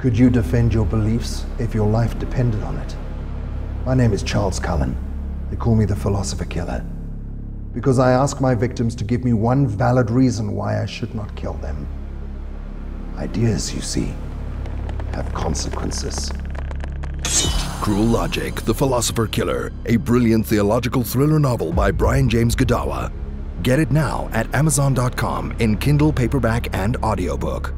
Could you defend your beliefs if your life depended on it? My name is Charles Cullen. They call me the Philosopher Killer. Because I ask my victims to give me one valid reason why I should not kill them. Ideas, you see, have consequences. Cruel Logic, The Philosopher Killer, a brilliant theological thriller novel by Brian James Godawa. Get it now at Amazon.com in Kindle paperback and audiobook.